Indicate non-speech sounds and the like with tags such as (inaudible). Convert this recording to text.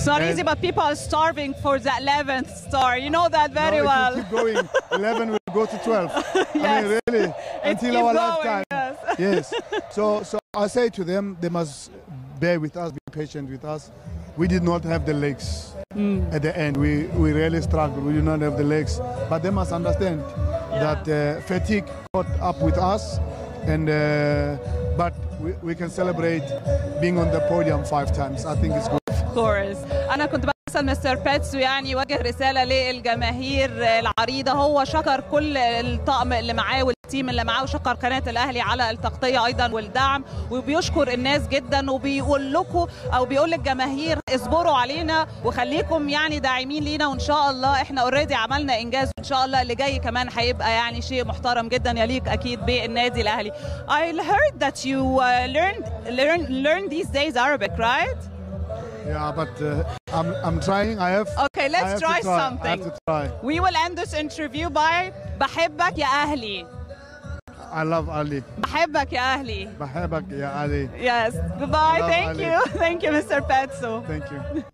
It's not And- easy, but people are starving for the 11th star. You know that very no, well. keep going. (laughs) 11 will go to 12. I (laughs) Yes. mean, really, until our going, lifetime. yes. (laughs) yes. So, so I say to them, they must bear with us, be patient with us. We did not have the legs at the end. We, we really struggled. We did not have the legs. But they must understand that uh, fatigue caught up with us. And, uh, but we, we can celebrate being on the podium five times. I think it's good. Course. أنا كنت بسأل مستر باتسو يعني وجه رسالة للجماهير العريضة هو شكر كل الطقم اللي معاه والتيم اللي معاه وشكر قناة الأهلي على التغطية أيضا والدعم وبيشكر الناس جدا وبيقول لكم أو بيقول للجماهير اصبروا علينا وخليكم يعني داعمين لينا وإن شاء الله إحنا اوريدي عملنا إنجاز وإن شاء الله اللي جاي كمان هيبقى يعني شيء محترم جدا يليق أكيد بالنادي الأهلي. I heard that you uh, learned learn learn these days Arabic, right? Yeah, but uh, I'm, I'm trying. I have. Okay, let's have try, try, something. I have to try. We will end this interview by بحبك يا أهلي. I love Ahly. بحبك يا أهلي. بحبك يا Ahly. Yes. Goodbye. Thank Ahly. you. (laughs) Thank you, Mr. Pitso. Thank you.